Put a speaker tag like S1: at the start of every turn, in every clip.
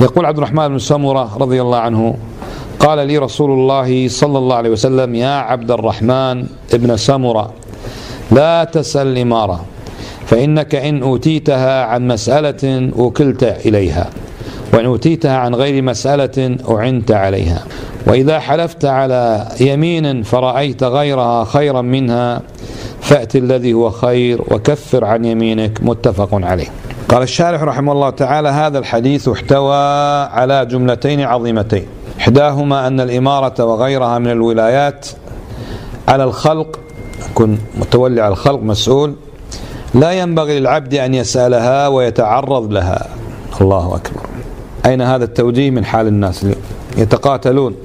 S1: يقول عبد الرحمن بن سمرة رضي الله عنه قال لي رسول الله صلى الله عليه وسلم يا عبد الرحمن ابن سمرة لا تسأل الإمارة فإنك إن أوتيتها عن مسألة وكلت إليها وإن أوتيتها عن غير مسألة أعنت عليها وإذا حلفت على يمين فرأيت غيرها خيرا منها فأت الذي هو خير وكفر عن يمينك متفق عليه. قال الشارح رحمه الله تعالى هذا الحديث احتوى على جملتين عظيمتين. إحداهما أن الإمارة وغيرها من الولايات على الخلق يكون متولي على الخلق مسؤول لا ينبغي للعبد أن يسألها ويتعرض لها. الله أكبر. أين هذا التوجيه من حال الناس؟ يتقاتلون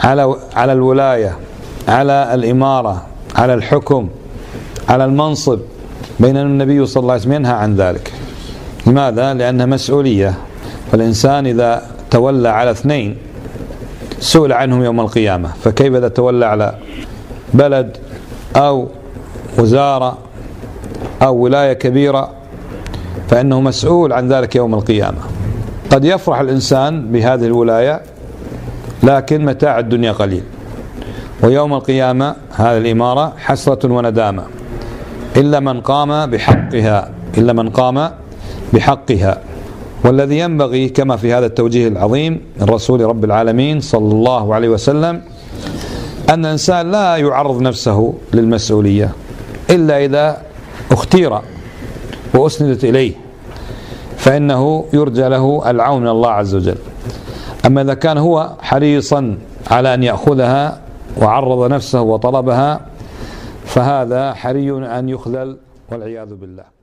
S1: على على الولاية على الإمارة على الحكم على المنصب. بين النبي صلى الله عليه وسلم ينهى عن ذلك. لماذا؟ لأنها مسؤولية. فالإنسان إذا تولى على اثنين سئل عنهم يوم القيامة فكيف إذا تولى على بلد أو وزارة أو ولاية كبيرة فإنه مسؤول عن ذلك يوم القيامة. قد يفرح الإنسان بهذه الولاية لكن متاع الدنيا قليل. ويوم القيامة هذه الإمارة حسرة وندامة. إلا من قام بحقها إلا من قام بحقها والذي ينبغي كما في هذا التوجيه العظيم من رسول رب العالمين صلى الله عليه وسلم أن الإنسان لا يعرض نفسه للمسؤولية إلا إذا اختير وأسندت إليه فإنه يرجى له العون من الله عز وجل. أما إذا كان هو حريصا على أن يأخذها وعرض نفسه وطلبها فهذا حري أن يخذل والعياذ بالله.